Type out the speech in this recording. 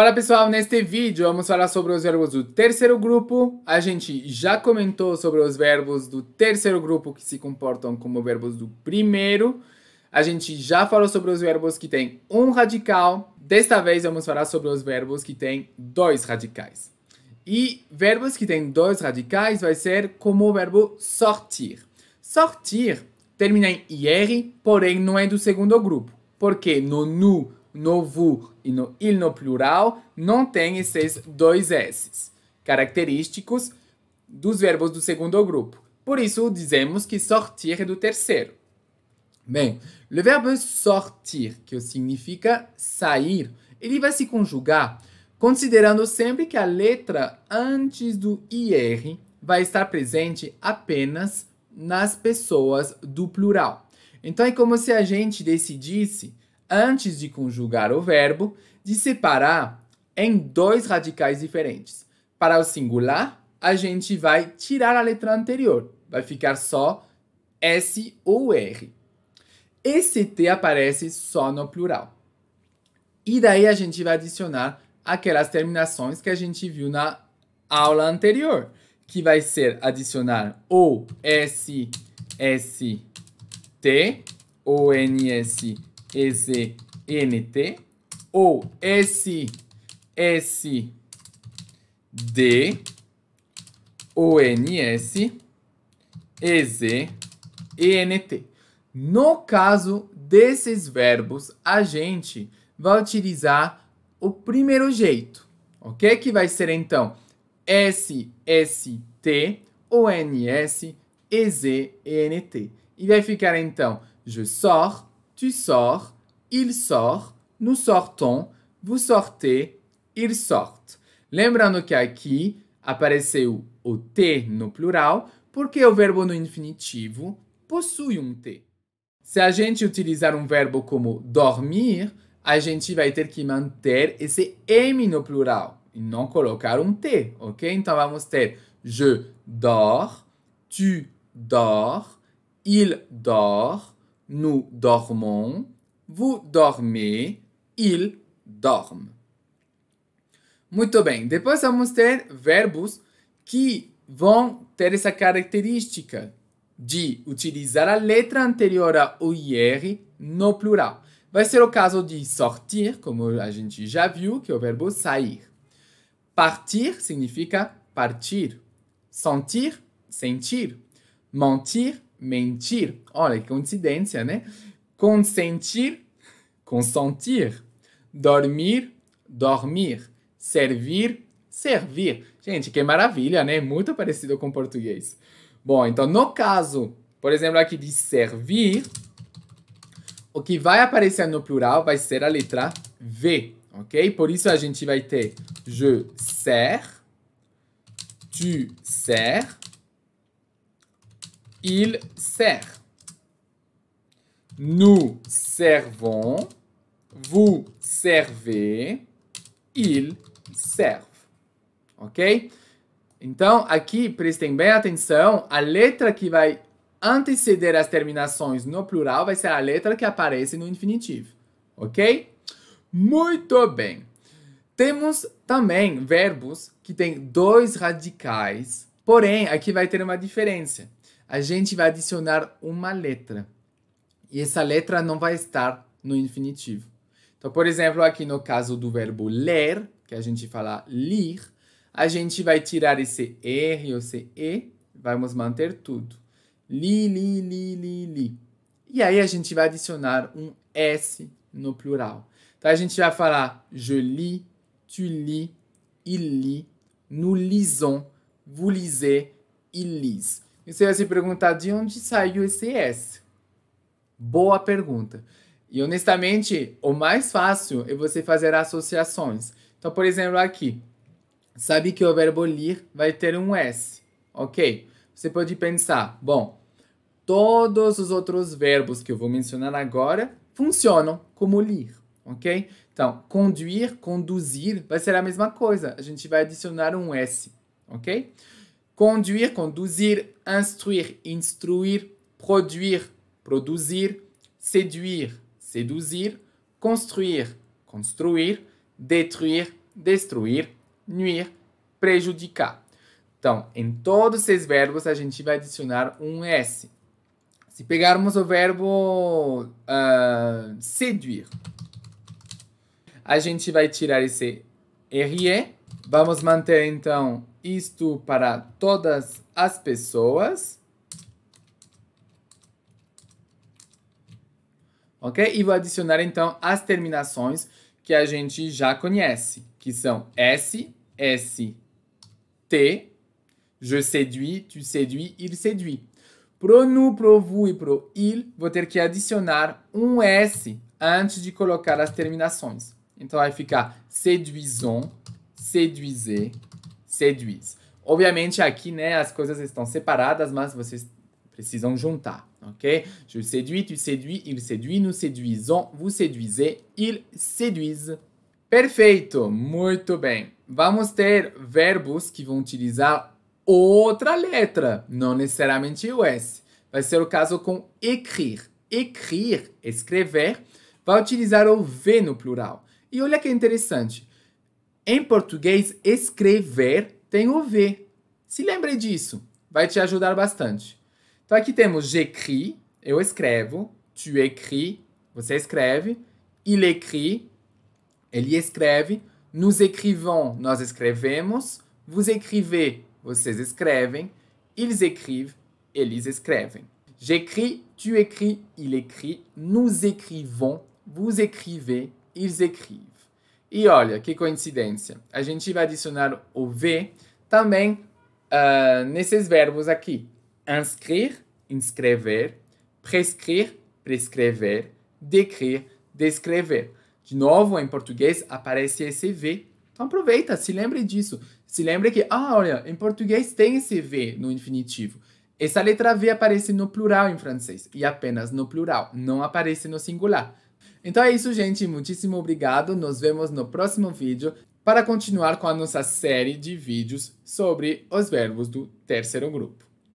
Fala pessoal, neste vídeo vamos falar sobre os verbos do terceiro grupo. A gente já comentou sobre os verbos do terceiro grupo que se comportam como verbos do primeiro. A gente já falou sobre os verbos que têm um radical. Desta vez vamos falar sobre os verbos que têm dois radicais. E verbos que têm dois radicais vai ser como o verbo sortir. Sortir termina em IR, porém não é do segundo grupo. Porque no nu no VU e no IL no plural não tem esses dois S, característicos dos verbos do segundo grupo. Por isso, dizemos que sortir é do terceiro. Bem, o verbo sortir, que significa sair, ele vai se conjugar considerando sempre que a letra antes do IR vai estar presente apenas nas pessoas do plural. Então é como se a gente decidisse antes de conjugar o verbo, de separar em dois radicais diferentes. Para o singular, a gente vai tirar a letra anterior, vai ficar só S ou R. Esse T aparece só no plural. E daí a gente vai adicionar aquelas terminações que a gente viu na aula anterior, que vai ser adicionar o S, S, T, ou N, S, EZNT ou SSD ONS EZENT. No caso desses verbos, a gente vai utilizar o primeiro jeito, ok? Que vai ser então SST ONS EZENT. E vai ficar então je sors tu sors, il sort, nous sortons, vous sortez, ils sortent. Lembrando que aqui apareceu o T no plural, porque o verbo no infinitivo possui um T. Se a gente utilizar um verbo como dormir, a gente vai ter que manter esse M no plural e não colocar um T, ok? Então vamos ter je dors, tu dors, il dort, nous dormons, vous dormez, il dorme. Muito bem, depois vamos ter verbos que vão ter essa característica de utilizar a letra anterior ao IR no plural. Vai ser o caso de sortir, como a gente já viu, que é o verbo sair. Partir significa partir. Sentir, sentir. Mentir, mentir. Olha que coincidência, né? Consentir, consentir. Dormir, dormir. Servir, servir. Gente, que maravilha, né? Muito parecido com português. Bom, então no caso, por exemplo, aqui de servir, o que vai aparecer no plural vai ser a letra V, ok? Por isso a gente vai ter je sers, tu sers, il sert. Nous servons, vous servez, il serve. Ok? Então, aqui, prestem bem atenção, a letra que vai anteceder as terminações no plural vai ser a letra que aparece no infinitivo. Ok? Muito bem. Temos também verbos que têm dois radicais, porém, aqui vai ter uma diferença a gente vai adicionar uma letra. E essa letra não vai estar no infinitivo. Então, por exemplo, aqui no caso do verbo ler, que a gente fala lir, a gente vai tirar esse R ou esse E, vamos manter tudo. Li, li, li, li, li. E aí a gente vai adicionar um S no plural. Então a gente vai falar je lis, tu lis, il lit, nous lisons, vous lisez, il lise. E você vai se perguntar de onde saiu esse S? Boa pergunta. E honestamente, o mais fácil é você fazer associações. Então, por exemplo, aqui, sabe que o verbo lir vai ter um S, ok? Você pode pensar, bom, todos os outros verbos que eu vou mencionar agora funcionam como lir, ok? Então, conduir, conduzir vai ser a mesma coisa. A gente vai adicionar um S, ok? Conduire, conduzir, instruire, instruire, produire, produzir, séduire, séduire, construire, construire, détruire, destruir, nuire, prejudicar. Então, em todos esses verbos, a gente vai adicionar um S. Se pegarmos o verbo uh, séduire, a gente vai tirar esse RE. Vamos manter, então, isto para todas as pessoas. Ok? E vou adicionar, então, as terminações que a gente já conhece, que são S, S, T, je séduis, tu séduis, il séduit. Pro nous, pro vous e pro il, vou ter que adicionar um S antes de colocar as terminações. Então vai ficar séduisons, séduisez, séduise. Obviamente aqui, né, as coisas estão separadas, mas vocês precisam juntar, ok? Je séduis, tu séduis, il séduit, nous séduisons, vous séduisez, ils séduisent. Perfeito, muito bem. Vamos ter verbos que vão utilizar outra letra, não necessariamente o S. Vai ser o caso com écrire. Écrire, escrever, vai utilizar o V no plural. E olha que interessante. Em português, escrever tem o V. Se lembre disso, vai te ajudar bastante. Então aqui temos j'écris, eu escrevo, tu écris, você escreve, il écrit, ele escreve, nous écrivons, nós escrevemos, vous écrivez, vocês escrevem, ils écrivent, eles escrevem. J'écris, tu écris, il écrit, nous écrivons, vous écrivez, ils écrivent. E olha, que coincidência. A gente vai adicionar o V também uh, nesses verbos aqui. Inscrire, inscrever, prescrire, prescrever, décrire, descrever. De novo, em português aparece esse V. Então aproveita, se lembre disso. Se lembre que, ah, olha, em português tem esse V no infinitivo. Essa letra V aparece no plural em francês e apenas no plural, não aparece no singular. Então é isso, gente. Muitíssimo obrigado. Nos vemos no próximo vídeo para continuar com a nossa série de vídeos sobre os verbos do terceiro grupo.